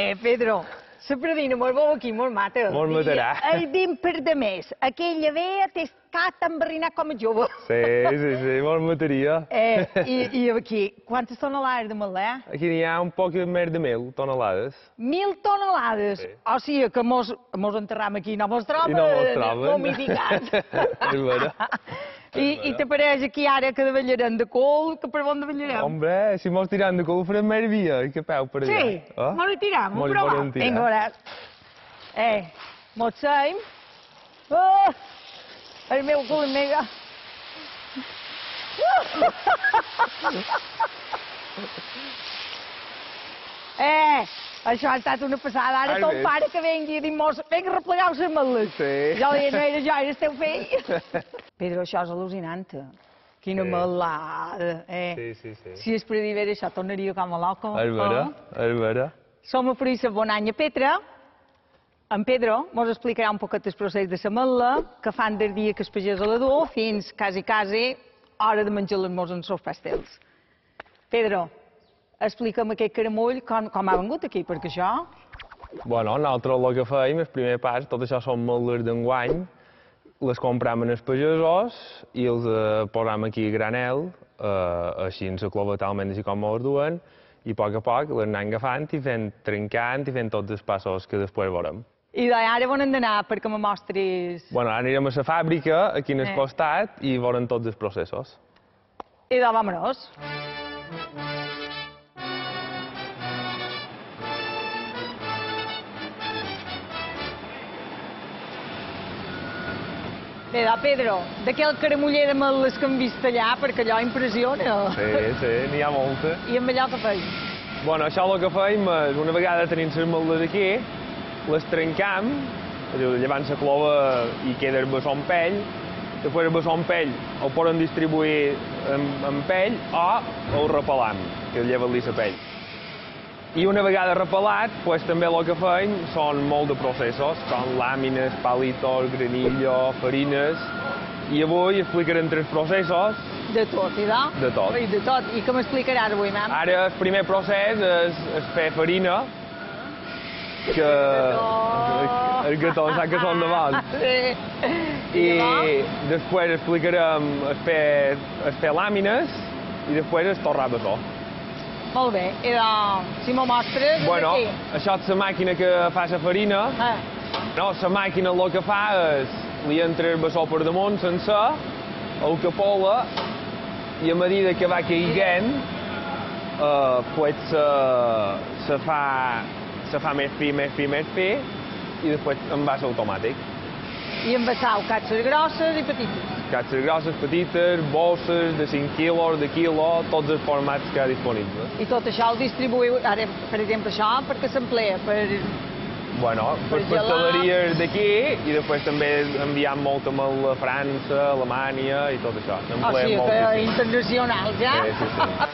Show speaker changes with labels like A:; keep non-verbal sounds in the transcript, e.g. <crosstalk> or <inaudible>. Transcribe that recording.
A: Eh, Pedro, la predina mos veu aquí, mos mata.
B: Mos matarà.
A: El vint per de més. Aquella vea té cat embarrinat com a jove.
B: Sí, sí, sí, molt mataria.
A: Eh, i, I aquí, quantes tonelades de melé?
B: Aquí n'hi ha un poc més de mil tonelades.
A: Mil tonelades.
B: Sí.
A: O sigui que mos, mos enterram aquí, no mos troben.
B: I no mos troben.
A: Momificats. <laughs>
B: És vera. <laughs>
A: I, I t'apareix aquí ara que davallarem de col, que per on davallarem?
B: Hombre, si mos tirant de cul farem més via, i que peu per allà.
A: Sí,
B: Eh?
A: mos hi tiram,
B: Mos
A: ho provem. Vinga, a veure. Eh, mos seim. Oh, el meu cul mega. <laughs> Eh, això ha estat una passada. Ara
B: Has
A: ton
B: vist?
A: pare que vengui i dir-mos, vinga, replegau les males.
B: Sí.
A: Jo li no era jo, era el teu fill. <laughs> Pedro, això és al·lucinant. Quina
B: Sí.
A: melada, eh?
B: Sí, sí, sí.
A: Si es predivera això, tornaria com a loco.
B: És vera, és vera.
A: Som a Frissa Bon any a Petra. En Pedro mos explicarà un poquet el procés de la mel·la, que fan del dia que es pagès a la dur fins quasi, quasi, hora de menjar l'esmós en seus pastels. Pedro, explica'm aquest caramull com, com ha vengut aquí, perquè això...
B: Bueno, nosaltres el que feim, el primer pas, tot això són moldes d'enguany, les compram en els pagesos i els eh, posam aquí a granel, eh, així ens clova talment així com els duen, i a poc a poc les anem agafant i fent trencant i fent tots els passos que després veurem.
A: I de ara on hem d'anar perquè me mostris...
B: Bueno, ara anirem a la fàbrica, aquí en el
A: Eh.
B: costat, i veurem tots els processos.
A: I de vámonos. Bé, da, Pedro, d'aquell caramuller de mel·les que hem vist allà, perquè allò impressiona.
B: Sí, sí, n'hi ha molta.
A: I amb allò que feim?
B: Bueno, això el que feim és, una vegada tenim les moldes aquí, les trencam, llevant la clova i queda el bessó amb pell, després el bessó amb pell el poden distribuir amb, amb pell o el repelam, que lleva-li la pell. I una vegada repelat, pues, també el que feim són molt de processos, com làmines, palitos, granillo, farines, i avui explicarem tres processos.
A: De tot, i de?
B: De tot.
A: I de tot. I què m'explicaràs avui, mam?
B: Ara el primer procés és, és fer farina, que el gató sap que són de bons.
A: Sí.
B: I
A: llavors?
B: després explicarem el fer, el fer làmines i després el torrar bessó.
A: Molt bé. I de... Si m'ho mostres,
B: Bueno, això és la màquina que fa la farina.
A: Ah.
B: No, la màquina el que fa és li entra el bessó per damunt sencer, el capola, i a mesura que va caiguent, eh, pues se, se, fa, se fa més fi, més fi, més fi, i després envasa automàtic.
A: I envasau catxes grosses i petites.
B: Catxes grosses, petites, bosses de 5 quilos, de quilo, tots els formats que hi ha disponibles.
A: I tot això el distribuïu, ara, per exemple, això, perquè s'emplea per...
B: Bueno,
A: Per
B: pasteleries d'aquí i després també enviam molt amb a França, Alemanya i tot això.
A: O sigui, que
B: moltíssim.
A: internacional, ja?
B: Sí, sí, sí.